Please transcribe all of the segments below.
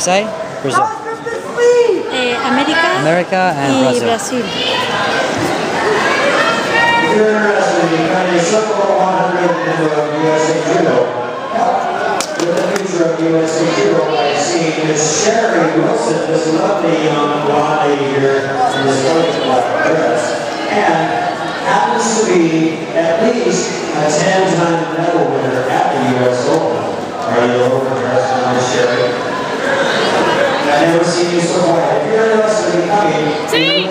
USA? Brazil. Eh, América, America and y Brazil. Brasil. If you're interested in becoming Super 100 in USA Judo, with the future of USA Judo Miss Sherry Wilson, this lovely young blonde here in this lovely black dress, and happens to be at least a 10-time medal winner at the US Open. Are you overdressed, Miss Sherry? Sí.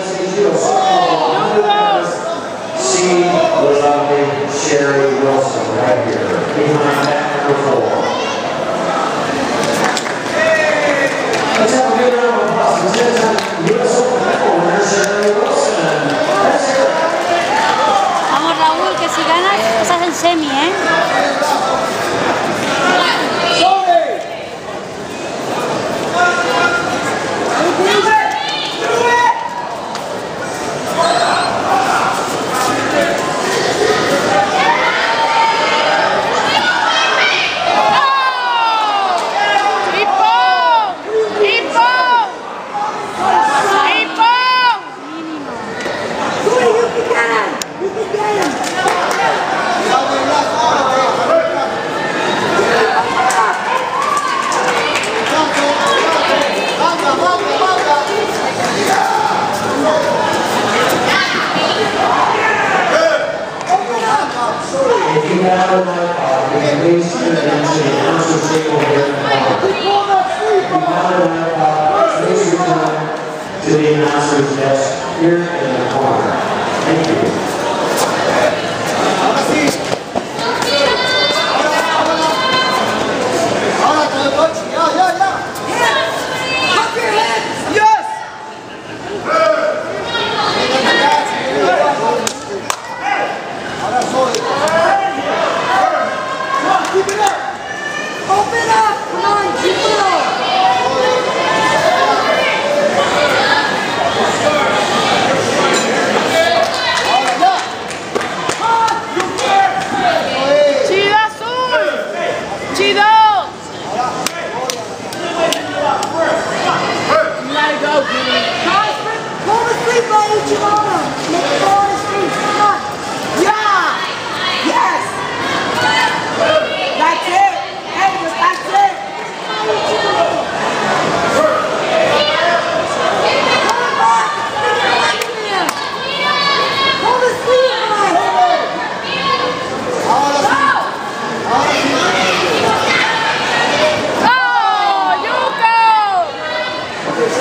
Sherry Wilson right Vamos Raúl, que si ganas, estás en semi, ¿eh? Announcer's table here in the hall. If you have a mic off, please return to the announcer's desk here in the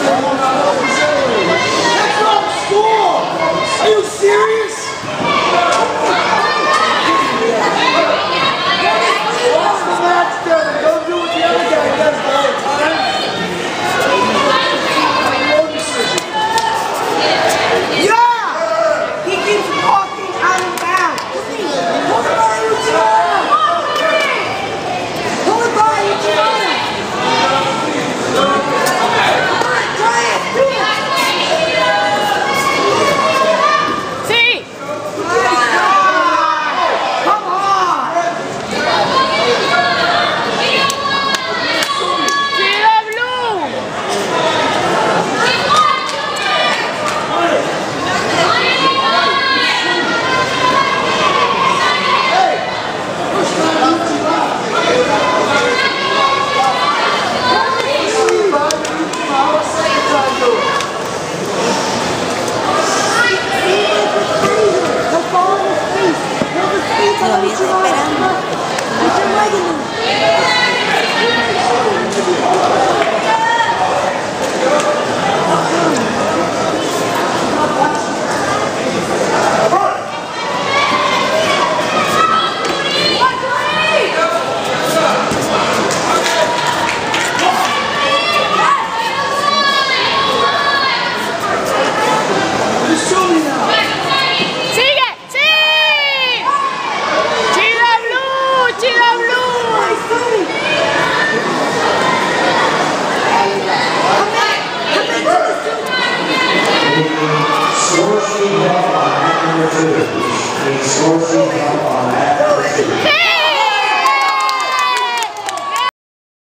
That's not school! Are you serious? Sheet up on that number two. The up on number two.